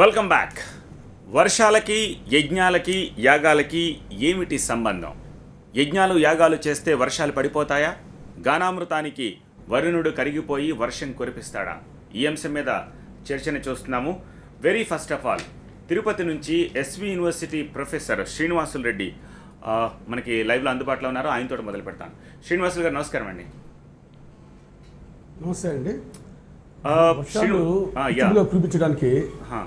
Welcome back వర్షాలకి యజ్ఞాలకి యాగాలకి ఏమిటి సంబంధం? యజ్ఞాలు యాగాలు చేస్తే వర్షాలు పడిపోతాయా? గానామృతానికి వరుణుడు కరిగిపోయి వర్షం కురిపిస్తాడా? ఈ అంశం మీద చర్చను చూస్తున్నాము. Very first of all Tirupati నుంచి SV university professor Srinivasulu Reddy మనకి లైవ్లో అందుబాటులో ఉన్నారు. ఆయనతో మొదలు పెడతాను శ్రీనివాసులు గారు నమస్కారం అండి. నమస్తే అండి. హా.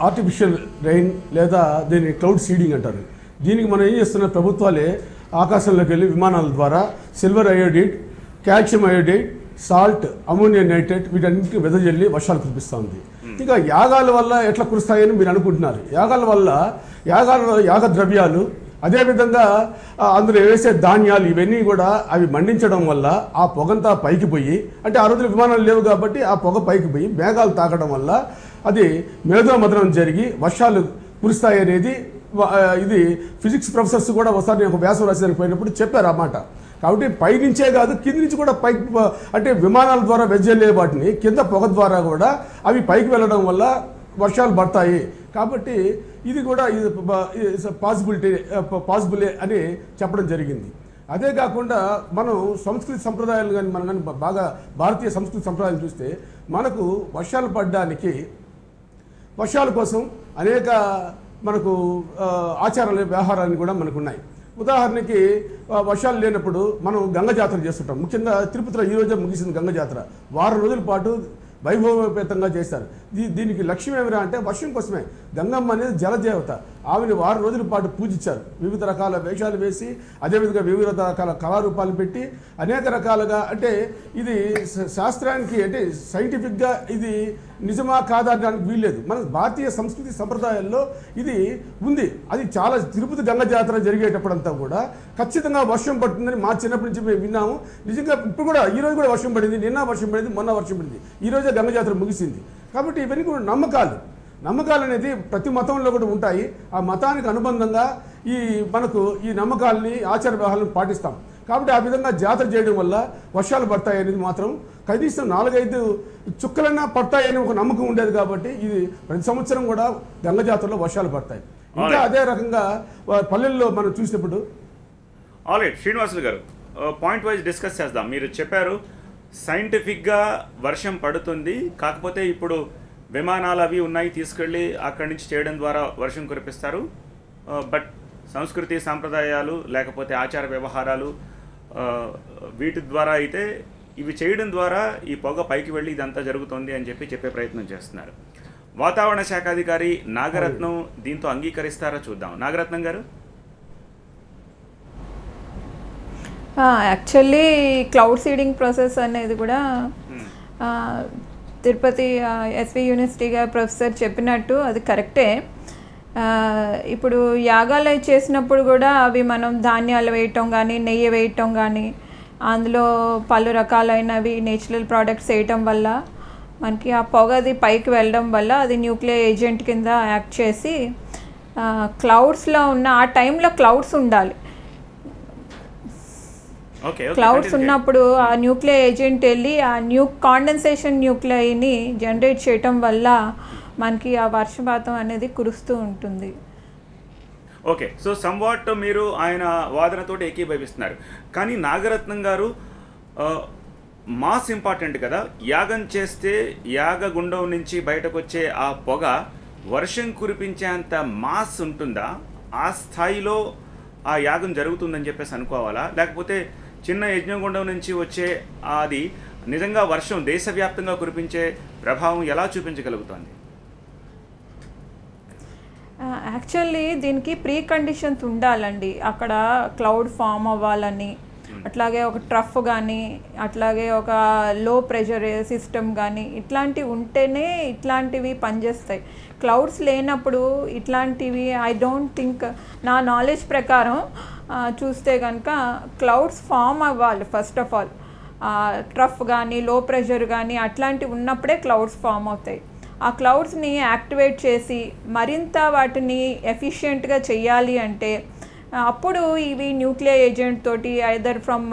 ఆర్టిఫిషియల్ రెయిన్ లేదా దీన్ని క్లౌడ్ సీడింగ్ అంటారు. దీనికి మనం ఏం చేస్తున్న? ప్రభుత్వాలే ఆకాశంలోకి వెళ్ళి విమానాల ద్వారా silver iodide calcium iodide salt ammonia nitrate వీటన్నిటిని వెదజల్లి వర్షాలు కురిపిస్తూ ఉంది. ఇంకా యాగాల వల్ల ఎట్లా కురుస్తాయని మీరు అనుకుంటున్నారు. యాగాల వల్ల యాగాల యాగ ద్రవ్యాలు అదేవిధంగా అందులో వేసే ధాన్యాలు ఇవన్నీ కూడా అవి మండించడం వల్ల ఆ పొగంతా పైకి పోయి అంటే ఆ రోజులు విమానాలు లేవు కాబట్టి ఆ పొగ పైకి పోయి మేఘాలు తాకడం వల్ల అది మేధోమదనం జరిగి వర్షాలు కురుస్తాయి అనేది ఇది ఫిజిక్స్ ప్రొఫెసర్స్ కూడా ఒకసారి నేను ఒక వ్యాసం రాసేదానికి పోయినప్పుడు చెప్పారు అన్నమాట కాబట్టి పైనుంచే కాదు కింద నుంచి కూడా పైకి అంటే విమానాల ద్వారా వెజ్జలే వాటిని కింద పొగ ద్వారా కూడా అవి పైకి వెళ్ళడం వల్ల వర్షాలు పడతాయి. కాబట్టి ఇది కూడా ఇది పాసిబిలిటీ పాసిబులే అని చెప్పడం జరిగింది. అదే కాకుండా మనం సంస్కృతి సంప్రదాయాలు కానీ మనం కానీ బాగా భారతీయ సంస్కృతి సంప్రదాయాలు చూస్తే మనకు వర్షాలు పడడానికి వర్షాల కోసం అనేక మనకు ఆచారాలు వ్యవహారాలు కూడా మనకు ఉన్నాయి ఉదాహరణకి వర్షాలు లేనప్పుడు మనం గంగ జాతర చేస్తుంటాం. ముఖ్యంగా తిరుపతిలో ఈ రోజే ముగిసింది గంగ జాతర. వారం రోజుల పాటు వైభవోపేతంగా చేశారు. దీ దీనికి లక్ష్యం ఏమిరా అంటే వర్షం కోసమే. గంగమ్మ అనేది జలదేవత. ఆమెను వారం రోజుల పాటు పూజించారు. వివిధ రకాల వేషాలు వేసి అదేవిధంగా వివిధ రకాల కళారూపాలు పెట్టి అనేక రకాలుగా అంటే ఇది శాస్త్రానికి అంటే సైంటిఫిక్గా ఇది నిజమా కాదా అనడానికి వీల్లేదు. మన భారతీయ సంస్కృతి సంప్రదాయాల్లో ఇది ఉంది. అది చాలా తిరుపతి గంగ జాతర జరిగేటప్పుడంతా కూడా ఖచ్చితంగా వర్షం పడుతుందని మా చిన్నప్పటి నుంచి మేము విన్నాము. నిజంగా ఇప్పుడు కూడా ఈ రోజు కూడా వర్షం పడింది నిన్న వర్షం పడింది మొన్న వర్షం పడింది. ఈ రోజే గంగ జాతర ముగిసింది. కాబట్టి ఇవన్నీ కూడా నమ్మకాలు. నమ్మకాలు అనేది ప్రతి మతంలో కూడా ఉంటాయి. ఆ మతానికి అనుబంధంగా ఈ మనకు ఈ నమ్మకాలని ఆచార వ్యవహారాలను పాటిస్తాం. కాబట్టి ఆ విధంగా జాతర చేయడం వల్ల వర్షాలు పడతాయి అనేది మాత్రం కనీసం నాలుగైదు చుక్కలన్నా పడతాయని ఒక నమ్మకం ఉండేది కాబట్టి ఇది ప్రతి సంవత్సరం కూడా గంగ జాతరలో వర్షాలు పడతాయి. ఇంకా. అదే రకంగా పల్లెల్లో మనం చూసినప్పుడు ఆల్రైట్ శ్రీనివాసులు గారు పాయింట్ వైజ్ డిస్కస్ చేద్దాం. మీరు చెప్పారు సైంటిఫిక్గా వర్షం పడుతుంది కాకపోతే ఇప్పుడు విమానాలు అవి ఉన్నాయి తీసుకెళ్ళి అక్కడి నుంచి చేయడం ద్వారా వర్షం కురిపిస్తారు. బట్ సంస్కృతి సాంప్రదాయాలు లేకపోతే ఆచార వ్యవహారాలు వీటి ద్వారా అయితే ఇవి చేయడం ద్వారా ఈ పొగ పైకి వెళ్ళి ఇదంతా జరుగుతుంది అని చెప్పి చెప్పే ప్రయత్నం చేస్తున్నారు. వాతావరణ శాఖ అధికారి నాగరత్నం దీంతో అంగీకరిస్తారా చూద్దాం. నాగరత్నం గారు? యాక్చువల్లీ క్లౌడ్ సీడింగ్ ప్రాసెస్ అనేది కూడా ఆ, తిరుపతి ఎస్వి యూనివర్సిటీ గారు ప్రొఫెసర్ చెప్పినట్టు అది కరెక్టే. ఇప్పుడు యాగాలు చేసినప్పుడు కూడా అవి మనం ధాన్యాలు వేయటం కానీ నెయ్యి వేయటం కానీ అందులో పలు రకాలైనవి నేచురల్ ప్రోడక్ట్స్ వేయటం వల్ల మనకి ఆ పొగ అది పైకి వెళ్ళడం వల్ల అది న్యూక్లియర్ ఏజెంట్ కింద యాక్ట్ చేసి క్లౌడ్స్లో ఉన్న ఆ టైంలో క్లౌడ్స్ ఉండాలి. క్లౌడ్స్. ఉన్నప్పుడు ఆ న్యూక్లియర్ ఏజెంట్ వెళ్ళి ఆ న్యూ కాండెన్సేషన్ న్యూక్లియర్ని జనరేట్ చేయటం వల్ల మనకి ఆ వర్షపాతం అనేది కురుస్తూ ఉంటుంది. ఓకే సో సంవాట్ మీరు ఆయన వాదనతోటి ఏకీభవిస్తున్నారు. కానీ నాగరత్నం గారు మాస్ ఇంపార్టెంట్ కదా. యాగం చేస్తే యాగ గుండం నుంచి బయటకు వచ్చే ఆ పొగ వర్షం కురిపించేంత మాస్ ఉంటుందా? ఆ స్థాయిలో ఆ యాగం జరుగుతుందని చెప్పేసి అనుకోవాలా? లేకపోతే చిన్న యజ్ఞగుండం నుంచి వచ్చే అది నిజంగా వర్షం దేశవ్యాప్తంగా కురిపించే ప్రభావం ఎలా చూపించగలుగుతుంది? యాక్చువల్లీ దీనికి ప్రీ కండిషన్స్ ఉండాలండి. అక్కడ క్లౌడ్ ఫామ్ అవ్వాలని అట్లాగే ఒక ట్రఫ్ కానీ అట్లాగే ఒక లో ప్రెషర్ సిస్టమ్ కానీ ఇట్లాంటివి ఉంటేనే ఇట్లాంటివి పనిచేస్తాయి. క్లౌడ్స్ లేనప్పుడు ఇట్లాంటివి ఐ డోంట్ థింక్ నా నాలెడ్జ్ ప్రకారం చూస్తే కనుక క్లౌడ్స్ ఫామ్ అవ్వాలి ఫస్ట్ ఆఫ్ ఆల్. ట్రఫ్ కానీ లో ప్రెషర్ కానీ అట్లాంటివి ఉన్నప్పుడే క్లౌడ్స్ ఫామ్ అవుతాయి. ఆ క్లౌడ్స్ని యాక్టివేట్ చేసి మరింత వాటిని ఎఫిషియెంట్గా చేయాలి అంటే అప్పుడు ఇవి న్యూక్లియర్ ఏజెంట్ తోటి ఐదర్ ఫ్రమ్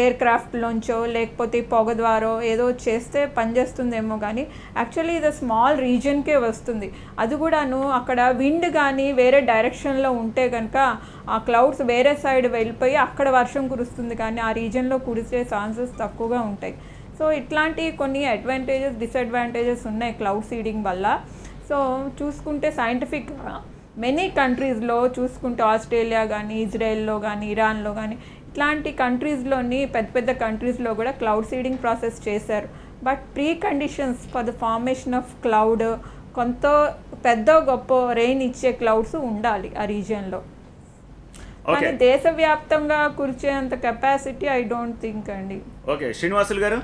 ఎయిర్ క్రాఫ్ట్లోంచో లేకపోతే పొగ ద్వారా ఏదో చేస్తే పనిచేస్తుందేమో కానీ యాక్చువల్లీ ఇది స్మాల్ రీజన్కే వస్తుంది. అది కూడాను అక్కడ విండ్ కానీ వేరే డైరెక్షన్లో ఉంటే కనుక ఆ క్లౌడ్స్ వేరే సైడ్ వెళ్ళిపోయి అక్కడ వర్షం కురుస్తుంది కానీ ఆ రీజన్లో కురిసే ఛాన్సెస్ తక్కువగా ఉంటాయి. సో ఇట్లాంటి కొన్ని అడ్వాంటేజెస్ డిసడ్వాంటేజెస్ ఉన్నాయి క్లౌడ్ సీడింగ్ వల్ల. సో చూసుకుంటే సైంటిఫిక్గా మెనీ కంట్రీస్లో చూసుకుంటే ఆస్ట్రేలియా కానీ ఇజ్రాయెల్లో కానీ ఇరాన్లో కానీ ఇట్లాంటి కంట్రీస్లోని పెద్ద పెద్ద కంట్రీస్లో కూడా క్లౌడ్ సీడింగ్ ప్రాసెస్ చేశారు. But pre conditions for the formation of cloud కొంత పెద్ద గొప్ప రెయిన్ ఇచ్చే క్లౌడ్స్ ఉండాలి ఆ రీజియన్లో కానీ దేశవ్యాప్తంగా కురిచేంత కెపాసిటీ ఐ డోంట్ థింక్ అండి. ఓకే శ్రీనివాసులు గారు?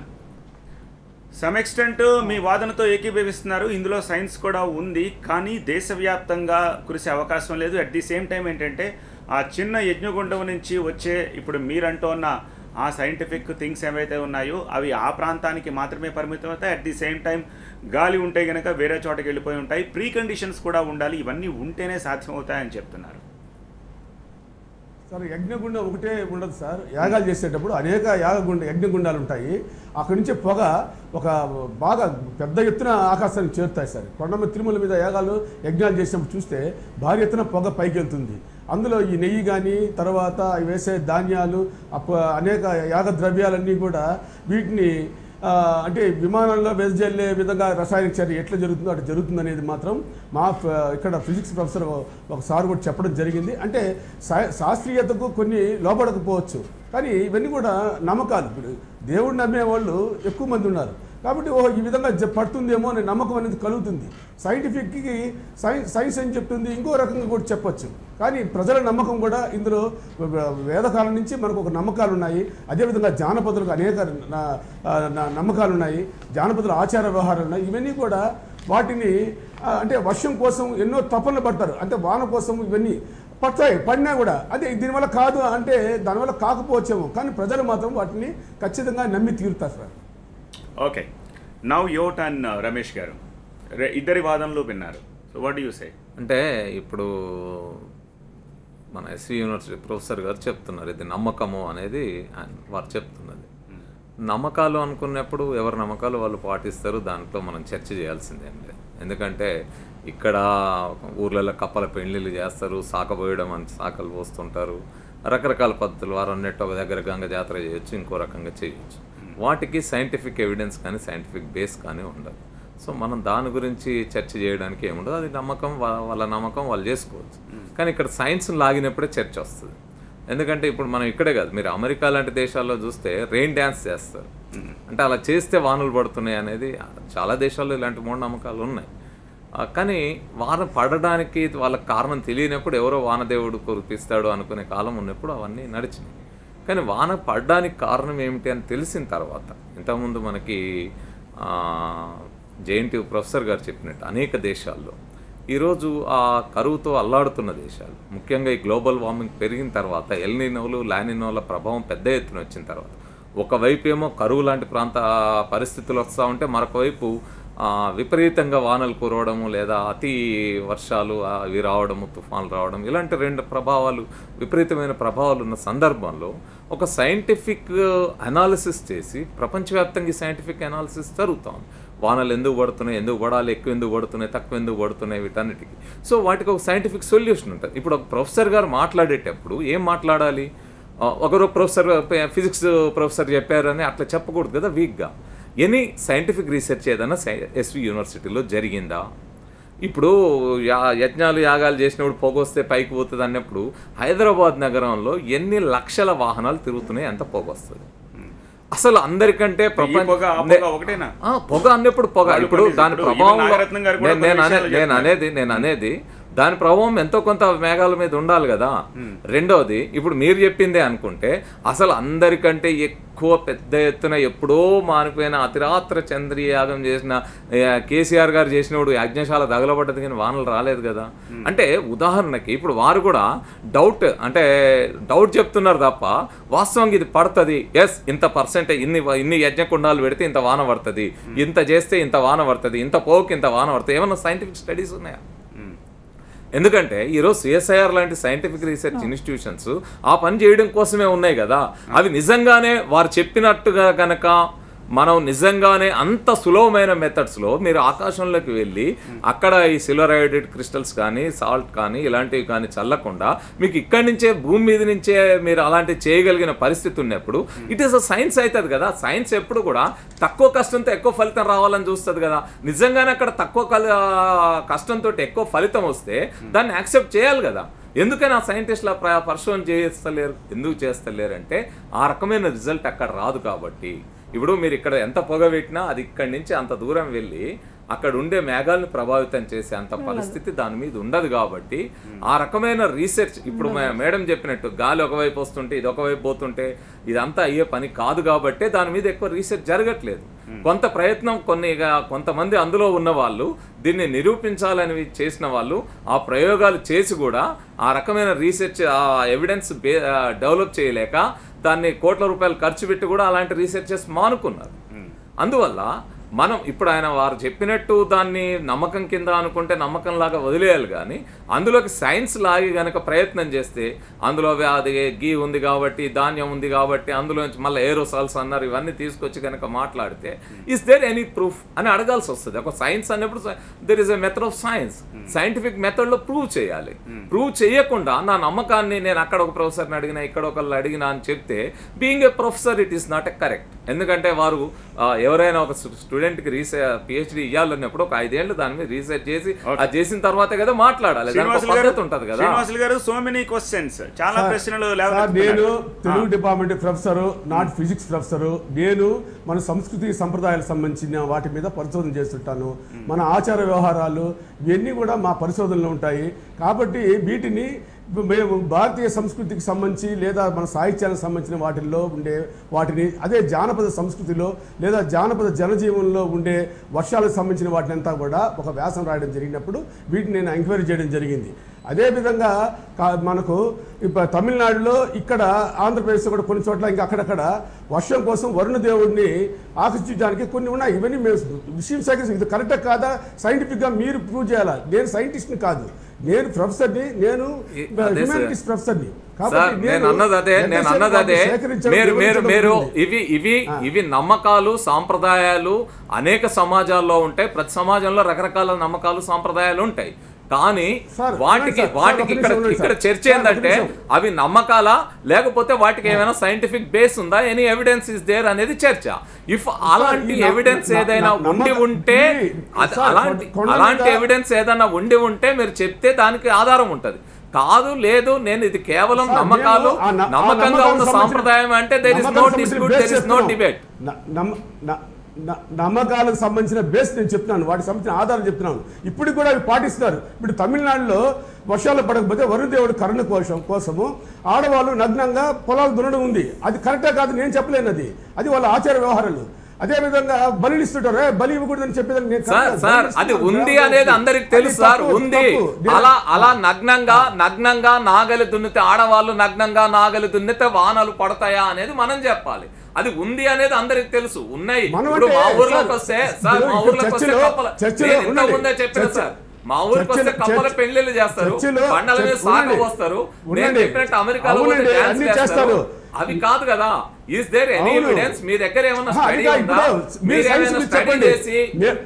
సమ్ ఎక్స్టెంట్ మీ వాదనతో ఏకీభవిస్తున్నారు. ఇందులో సైన్స్ కూడా ఉంది. కానీ దేశవ్యాప్తంగా కురిసే అవకాశం లేదు. అట్ ది సేమ్ టైం ఏంటంటే ఆ చిన్న యజ్ఞగుండం నుంచి వచ్చే ఇప్పుడు మీరంటూ ఉన్న ఆ సైంటిఫిక్ థింగ్స్ ఏవైతే ఉన్నాయో అవి ఆ ప్రాంతానికి మాత్రమే పరిమితం అవుతాయి. అట్ ది సేమ్ టైం గాలి ఉంటే కనుక వేరే చోటకి వెళ్ళిపోయి ఉంటాయి. ప్రీ కండిషన్స్ కూడా ఉండాలి. ఇవన్నీ ఉంటేనే సాధ్యం అవుతాయని చెప్తున్నారు. సార్ యజ్ఞగుండం ఒకటే ఉండదు సార్. యాగాలు చేసేటప్పుడు అనేక యాగగుండ యజ్ఞగుండాలు ఉంటాయి అక్కడి నుంచి పొగ ఒక బాగా పెద్ద ఎత్తున ఆకాశానికి చేరుతాయి సార్. కొండమ తిరుమల మీద యాగాలు యజ్ఞాలు చేసినప్పుడు చూస్తే భారీ ఎత్తున పొగ పైకి వెళ్తుంది అందులో ఈ నెయ్యి కానీ తర్వాత వేసే ధాన్యాలు అప్ప అనేక యాగ ద్రవ్యాలన్నీ కూడా వీటిని అంటే విమానంలో వెదజల్లే విధంగా రసాయనిక చర్య ఎట్లా జరుగుతుందో అటు జరుగుతుంది అనేది మాత్రం మా ఇక్కడ ఫిజిక్స్ ప్రొఫెసర్ ఒక సార్ కూడా చెప్పడం జరిగింది. అంటే శా- శాస్త్రీయతకు కొన్ని లోపడకపోవచ్చు కానీ ఇవన్నీ కూడా నమ్మకాలు. ఇప్పుడు దేవుడు నమ్మే వాళ్ళు ఎక్కువ మంది ఉన్నారు. కాబట్టి ఓహో ఈ విధంగా పడుతుందేమో అనే నమ్మకం అనేది కలుగుతుంది. సైంటిఫిక్కి సైన్స్ సైన్స్ అని చెప్తుంది ఇంకో రకంగా కూడా చెప్పచ్చు. కానీ ప్రజల నమ్మకం కూడా ఇందులో వేదకాలం నుంచి మనకు ఒక నమ్మకాలు ఉన్నాయి. అదేవిధంగా జానపదులకు అనేక నమ్మకాలు ఉన్నాయి. జానపదుల ఆచార వ్యవహారాలు ఉన్నాయి. ఇవన్నీ కూడా వాటిని అంటే వర్షం కోసం ఎన్నో తపనలు పడతారు. అంటే వాన కోసం ఇవన్నీ పడతాయి పడినా కూడా. అదే దీనివల్ల కాదు అంటే దానివల్ల కాకపోవచ్చేమో. కానీ ప్రజలు మాత్రం వాటిని ఖచ్చితంగా నమ్మి తీరుతారు సార్. ఓకే నవ్ యోట్ అండ్ రమేష్ గారు. ఇద్దరి వాదనలు విన్నారు. సో వాట్ యూ సే అంటే ఇప్పుడు మన ఎస్వి యూనివర్సిటీ ప్రొఫెసర్ గారు చెప్తున్నారు ఇది నమ్మకము అనేది వారు చెప్తున్నది. నమ్మకాలు అనుకున్నప్పుడు ఎవరి నమ్మకాలు వాళ్ళు పాటిస్తారు దాంట్లో మనం చర్చ చేయాల్సిందే అండి ఎందుకంటే ఇక్కడ ఊర్లలో కప్పల పెళ్ళిళ్ళు చేస్తారు సాకబోయడం అని సాకలు పోస్తుంటారు. రకరకాల పద్ధతులు వారు అన్నట్టు ఒక దగ్గర గంగ జాతర చేయొచ్చు ఇంకో రకంగా చేయొచ్చు. వాటికి సైంటిఫిక్ ఎవిడెన్స్ కానీ సైంటిఫిక్ బేస్ కానీ ఉండదు. సో మనం దాని గురించి చర్చ చేయడానికి ఏముండదు. అది నమ్మకం వాళ్ళ నమ్మకం వాళ్ళు చేసుకోవచ్చు. కానీ ఇక్కడ సైన్స్ లాగినప్పుడే చర్చ వస్తుంది. ఎందుకంటే ఇప్పుడు మనం ఇక్కడే కాదు మీరు అమెరికా లాంటి దేశాల్లో చూస్తే రెయిన్ డ్యాన్స్ చేస్తారు. అంటే అలా చేస్తే వానలు పడుతున్నాయి అనేది చాలా దేశాల్లో ఇలాంటి మూఢనమ్మకాలు ఉన్నాయి. కానీ వాన పడడానికి వాళ్ళకి కారణం తెలియనప్పుడు ఎవరో వానదేవుడు కురిపిస్తాడు అనుకునే కాలం ఉన్నప్పుడు అవన్నీ నడిచినాయి. కానీ వాన పడడానికి కారణం ఏమిటి అని తెలిసిన తర్వాత ఇంతకుముందు మనకి జేఎన్టీ ప్రొఫెసర్ గారు చెప్పినట్టు అనేక దేశాల్లో ఈరోజు ఆ కరువుతో అల్లాడుతున్న దేశాలు ముఖ్యంగా ఈ గ్లోబల్ వార్మింగ్ పెరిగిన తర్వాత ఎల్నినోలు లానినోల ప్రభావం పెద్ద ఎత్తున వచ్చిన తర్వాత ఒకవైపు ఏమో కరువు లాంటి ప్రాంత పరిస్థితులు వస్తూ ఉంటే మరొకవైపు విపరీతంగా వానలు కురవడము లేదా అతి వర్షాలు అవి రావడము తుఫాన్లు రావడం ఇలాంటి రెండు ప్రభావాలు విపరీతమైన ప్రభావాలు ఉన్న సందర్భంలో ఒక సైంటిఫిక్ అనాలిసిస్ చేసి ప్రపంచవ్యాప్తంగా సైంటిఫిక్ అనాలిసిస్ జరుగుతాం వానలు ఎందుకు పడుతున్నాయి ఎందుకు పడాలి ఎక్కువ ఎందుకు పడుతున్నాయి తక్కువ ఎందుకు పడుతున్నాయి వీటన్నిటికి. సో వాటికి ఒక సైంటిఫిక్ సొల్యూషన్ ఉంటుంది. ఇప్పుడు ఒక ప్రొఫెసర్ గారు మాట్లాడేటప్పుడు ఏం మాట్లాడాలి? ఒకరు ప్రొఫెసర్ ఫిజిక్స్ ప్రొఫెసర్ చెప్పారని అట్లా చెప్పకూడదు కదా వీక్గా ఎనీ సైంటిఫిక్ రీసెర్చ్ ఏదైనా ఎస్వి యూనివర్సిటీలో జరిగిందా? ఇప్పుడు యా యజ్ఞాలు యాగాలు చేసినప్పుడు పొగొస్తే పైకి పోతుంది అన్నప్పుడు హైదరాబాద్ నగరంలో ఎన్ని లక్షల వాహనాలు తిరుగుతున్నాయి ఎంత పొగ వస్తుంది అసలు అందరికంటే పొగ అన్నప్పుడు పొగ. ఇప్పుడు దాని ప్రభావం నేను. అనేది నేను అనేది దాని ప్రభావం ఎంతో కొంత మేఘాల మీద ఉండాలి కదా. రెండోది ఇప్పుడు మీరు చెప్పిందే అనుకుంటే అసలు అందరికంటే ఎక్కువ పెద్ద ఎత్తున ఎప్పుడో మానిపోయిన అతిరాత్ర చంద్రయాగం చేసిన కేసీఆర్ గారు చేసినప్పుడు యజ్ఞశాల తగలబడ్డది కానీ వానలు రాలేదు కదా. అంటే ఉదాహరణకి ఇప్పుడు వారు కూడా డౌట్ అంటే డౌట్ చెప్తున్నారు తప్ప వాస్తవంగా ఇది పడుతుంది. ఎస్ ఇంత పర్సెంటేజ్ ఇన్ని ఇన్ని యజ్ఞకుండాలు పెడితే ఇంత వాన పడుతుంది. ఇంత చేస్తే ఇంత వాన పడుతుంది. ఇంత పోకి ఇంత వాన పడుతుంది. ఏమన్నా సైంటిఫిక్ స్టడీస్ ఉన్నాయా. ఎందుకంటే ఈరోజు సిఎస్ఐఆర్ లాంటి సైంటిఫిక్ రీసెర్చ్ ఇన్స్టిట్యూషన్స్ ఆ పని చేయడం కోసమే ఉన్నాయి కదా. అవి నిజంగానే వారు చెప్పినట్టుగా గనక మనం నిజంగానే అంత సులభమైన మెథడ్స్లో మీరు ఆకాశంలోకి వెళ్ళి అక్కడ ఈ సిల్వర్ క్రిస్టల్స్ కానీ సాల్ట్ కానీ ఇలాంటివి కానీ చల్లకుండా మీకు ఇక్కడి నుంచే భూమి మీద నుంచే మీరు అలాంటివి చేయగలిగిన పరిస్థితి ఉన్నప్పుడు ఇట్ ఈస్ అ సైన్స్ అవుతుంది కదా. సైన్స్ ఎప్పుడు కూడా తక్కువ కష్టంతో ఎక్కువ ఫలితం రావాలని చూస్తుంది కదా. నిజంగానే అక్కడ తక్కువ కష్టంతో ఎక్కువ ఫలితం వస్తే దాన్ని యాక్సెప్ట్ చేయాలి కదా. ఎందుకని ఆ సైంటిస్టులు పరిశోధన చేస్తలేరు? ఎందుకు చేస్తలేరు అంటే ఆ రకమైన రిజల్ట్ అక్కడ రాదు కాబట్టి. ఇప్పుడు మీరు ఇక్కడ ఎంత పొగ పెట్టినా అది ఇక్కడి నుంచి అంత దూరం వెళ్ళి అక్కడ ఉండే మేఘాలను ప్రభావితం చేసే అంత పరిస్థితి దాని మీద ఉండదు కాబట్టి ఆ రకమైన రీసెర్చ్ ఇప్పుడు మేడం చెప్పినట్టు గాలి ఒకవైపు వస్తుంటే ఇది ఒకవైపు పోతుంటే ఇదంతా అయ్యే పని కాదు కాబట్టే దాని మీద ఎక్కువ రీసెర్చ్ జరగట్లేదు. కొంత ప్రయత్నం కొన్ని కొంతమంది అందులో ఉన్న వాళ్ళు దీన్ని నిరూపించాలని చేసిన వాళ్ళు ఆ ప్రయోగాలు చేసి కూడా ఆ రకమైన రీసెర్చ్ ఆ ఎవిడెన్స్ బే డెవలప్ చేయలేక దాన్ని కోట్ల రూపాయలు ఖర్చు పెట్టి కూడా అలాంటి రీసెర్చెస్ మానుకున్నారు. అందువల్ల మనం ఇప్పుడు ఆయన వారు చెప్పినట్టు దాన్ని నమ్మకం కింద అనుకుంటే నమ్మకం లాగా వదిలేయాలి కానీ అందులోకి సైన్స్ లాగి గనక ప్రయత్నం చేస్తే అందులో వ్య- అది గీ ఉంది కాబట్టి ధాన్యం ఉంది కాబట్టి అందులో నుంచి మళ్ళీ ఏరోసాల్స్ అన్నారు ఇవన్నీ తీసుకొచ్చి కనుక మాట్లాడితే ఇస్ దేర్ ఎనీ ప్రూఫ్ అని అడగాల్సి వస్తుంది. ఒక సైన్స్ అన్నప్పుడు there is a method of science scientific మెథడ్లో ప్రూవ్ చేయాలి. ప్రూవ్ చేయకుండా నా నమ్మకాన్ని నేను అక్కడ ఒక ప్రొఫెసర్ని అడిగినా ఇక్కడ ఒకళ్ళు అడిగినా అని చెప్తే being a professor it is not a correct ఎందుకంటే వారు ఎవరైనా ఒక స్టూడెంట్కి రీసె పిహెచ్డి ఇవ్వాలన్నప్పుడు ఒక ఐదేళ్ళు దాని మీద రీసెర్చ్ చేసి అది చేసిన తర్వాతే కదా మాట్లాడాలి. పద్ధతి ఉంటది కదా. గారు సో మెనీ క్వశ్చన్స్ చాలా ప్రశ్నలు. నేను Telugu department professor not physics professor నేను మన సంస్కృతి సంప్రదాయాలకు సంబంధించిన వాటి మీద పరిశోధన చేస్తుంటాను. మన ఆచార వ్యవహారాలు ఇవన్నీ కూడా మా పరిశోధనలో ఉంటాయి. కాబట్టి వీటిని మేము భారతీయ సంస్కృతికి సంబంధించి లేదా మన సాహిత్యానికి సంబంధించిన వాటిల్లో ఉండే వాటిని అదే జానపద సంస్కృతిలో లేదా జానపద జనజీవనంలో ఉండే వర్షాలకు సంబంధించిన వాటిని అంతా కూడా ఒక వ్యాసం రాయడం జరిగినప్పుడు వీటిని నేను ఎంక్వైరీ చేయడం జరిగింది. అదేవిధంగా కా- మనకు ఇప్పుడు తమిళనాడులో ఇక్కడ ఆంధ్రప్రదేశ్లో కూడా కొన్ని చోట్ల ఇంకా అక్కడక్కడ వర్షం కోసం వరుణ దేవుడిని ఆకర్షించడానికి కొన్ని ఉన్నాయి. ఇవన్నీ మేము విషయం సేకరించి ఇది కరెక్టా కాదా? సైంటిఫిక్గా మీరు ప్రూవ్ చేయాలా? నేను సైంటిస్ట్ని కాదు. నేను ప్రొఫెసర్ని నేను. హ్యూమానిటీస్ ప్రొఫెసర్ని సార్ నేను అన్నది అదే నేను అన్నది అదే. మీరు మీరు మీరు ఇవి ఇవి ఇవి నమ్మకాలు సాంప్రదాయాలు అనేక సమాజాల్లో ఉంటాయి. ప్రతి సమాజంలో రకరకాల నమ్మకాలు సాంప్రదాయాలు ఉంటాయి. కానీ వాటికి వాటికి ఇక్కడ ఇక్కడ. చర్చ ఏంటంటే. అవి నమ్మకాలా? లేకపోతే వాటికి ఏమైనా సైంటిఫిక్ బేస్ ఉందా? ఎనీ ఎవిడెన్స్ ఇస్ దేర్ అనేది చర్చ. ఇఫ్ అలాంటి ఎవిడెన్స్ ఏదైనా ఉండి ఉంటే అలాంటి అలాంటి ఎవిడెన్స్ ఏదైనా ఉండి ఉంటే మీరు చెప్తే దానికి ఆధారం ఉంటది. కాదు లేదు నేను ఇది కేవలం నమ్మకాలు నమ్మకంగా ఉన్న సాంప్రదాయం అంటే there is no dispute there is no debate నమ్మకాలకు సంబంధించిన బేస్ నేను చెప్తున్నాను వాటికి సంబంధించిన ఆధారం చెప్తున్నాను. ఇప్పుడు కూడా అవి పాటిస్తున్నారు. ఇప్పుడు తమిళనాడులో వర్షాలు పడకపోతే వరుణదేవుడు కరుణ కోసం కోసము ఆడవాళ్ళు నగ్నంగా పొలాలు దున్నడం ఉంది. అది కరెక్టే కాదు నేను చెప్పలేను అది అది వాళ్ళ ఆచార వ్యవహారాలు. అదే విధంగా బలి ఇస్తుంటారు "ఏ, బలి ఇవ్వకూడదని చెప్పేదాన్ని నేను సార్ అది. ఉంది అనేది అందరికి అది తెలుసు సార్ ఉంది అలా అలా నగ్నంగా నగ్నంగా నాగలి దున్నితే ఆడవాళ్ళు నగ్నంగా నాగలి దున్నితే వానలు పడతాయా అనేది మనం చెప్పాలి అది ఉంది అనేది అందరికి తెలుసు ఉన్నాయి ఇప్పుడు మా ఊర్లోకి వస్తే సార్ మా ఊర్లోకి వస్తే కప్పల ఇంతకు. ముందే చెప్పిన సార్ మా ఊరికి వస్తే కప్పల పెళ్ళిళ్ళు చేస్తారు బండల మీద సాగ. వస్తారు నేను. చెప్పినట్టు అమెరికాలో డాన్స్ చేస్తారు. అవి కాదు కదా. Is there any. ఎవిడెన్స్ మీ దగ్గర ఏమన్నా స్టడీ ఉందా? మీరు ఏమైనా స్టడీ చెప్పండి. చేసి మీరు-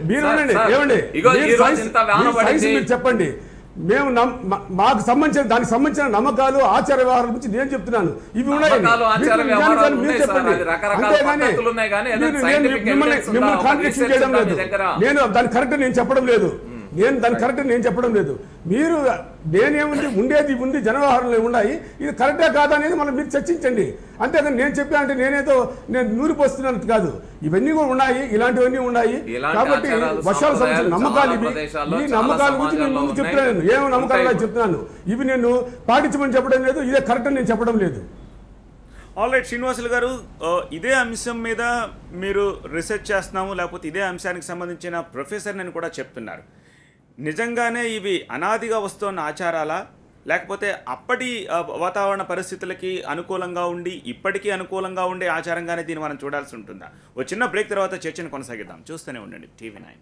ఏమండి? ఇగో ఈ రోజు ఇంత చెప్పండి. మేము మాకు సంబంధించిన దానికి సంబంధించిన నమ్మకాలు ఆచార వ్యవహారాల గురించి నేను చెప్తున్నాను. ఇవి ఉన్నాయి. కాంట్రిక్షన్ చేయడం లేదు? నేను దాని కరెక్ట్ నేను చెప్పడం లేదు. నేను దాని కరెక్ట్ నేను చెప్పడం లేదు. మీరు నేనేముంది ఉండేది ఉంది జనవ్యవహారంలో ఉన్నాయి ఇది కరెక్టే కాదా అనేది మనం మీరు చర్చించండి. అంతేగాని నేను చెప్పానంటే నేనేదో నేను నూరిపోస్తున్నట్టు కాదు. ఇవన్నీ కూడా ఉన్నాయి ఇలాంటివన్నీ ఉన్నాయి. కాబట్టి వర్షాలు సంబంధించిన నమ్మకాలు ఇవి. ఈ నమ్మకాల గురించి నేను ముందు. చెప్తున్నాను. ఏమో నమ్మకాలు చెప్తున్నాను. ఇవి నేను పాటించమని చెప్పడం లేదు ఇదే కరెక్ట్ అని నేను చెప్పడం లేదు. ఆల్ రైట్ శ్రీనివాసులు గారు ఇదే అంశం మీద మీరు రీసెర్చ్ చేస్తున్నాము లేకపోతే ఇదే అంశానికి సంబంధించిన ప్రొఫెసర్ అని కూడా చెప్తున్నారు. నిజంగానే ఇవి అనాదిగా వస్తున్న ఆచారాలా? లేకపోతే అప్పటి వాతావరణ పరిస్థితులకి అనుకూలంగా ఉండి ఇప్పటికీ అనుకూలంగా ఉండే ఆచారంగానే దీన్ని మనం చూడాల్సి ఉంటుందా? ఓ చిన్న బ్రేక్ తర్వాత చర్చను కొనసాగిద్దాం. చూస్తూనే ఉండండి టీవీ నైన్.